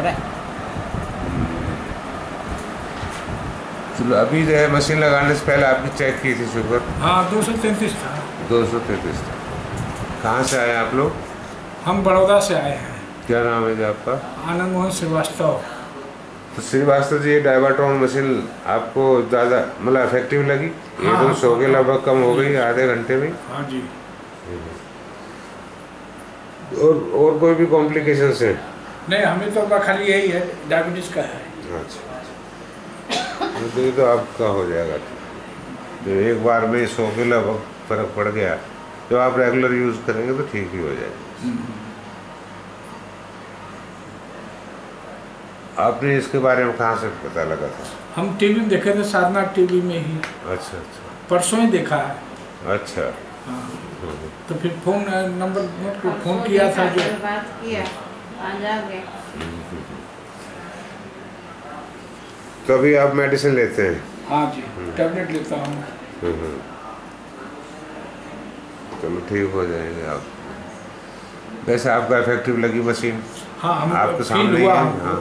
हो रहा है। चलो अभी जो है मशीन लगाने से पहले आपकी चेक की थी शुगर हाँ दो सौ तैंतीस था। दो सौ तैंतीस था। कहाँ से आए आप लोग? हम बड़ौदा से आए हैं। क्या नाम है जी आपका? आनंद मोहन श्रीवास्तव। तो श्रीवास्तव जी ये डाइवाट्रॉन मशीन आपको ज़्यादा मतलब इफ़ेक्टिव लगी? ये हाँ। तो सौ के लगभग कम हो गई आधे घंटे में। हाँ जी। और और कोई भी कॉम्प्लिकेशन है? नहीं हमें तो बस खाली यही है डायबिटीज़ का है। अच्छा तो ये तो आपका हो जाएगा। जो एक बार में सौ के लगभग फ़र्क पड़ गया। जो आप रेगुलर यूज़ करेंगे तो ठीक ही हो जाएगा। आपने इसके बारे में कहाँ से पता लगा था? हम टीवी में देखे थे साधना टीवी में ही। अच्छा अच्छा। परसों ही देखा है। अच्छा। हाँ। तो फिर फ़ोन नंबर नोट फ़ोन किया था जो बात किया। तो अभी आप मेडिसिन लेते हैं? हाँ जी टैबलेट लेता हूँ। हम्म। चलो ठीक हो जाएँगे आप। वैसे आपका इफ़ेक्टिव लगी मशीन हाँ हम आपके सामने ही हुआ है, हाँ।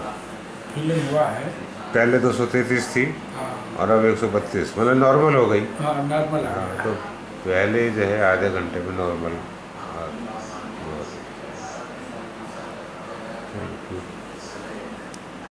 फीलिंग हुआ है। पहले दो सौ तैतीस थी हाँ। और अब एक सौ बत्तीस। मतलब नॉर्मल हो गई। हाँ नॉर्मल हाँ तो पहले जो है आधे घंटे में नॉर्मल Thank you.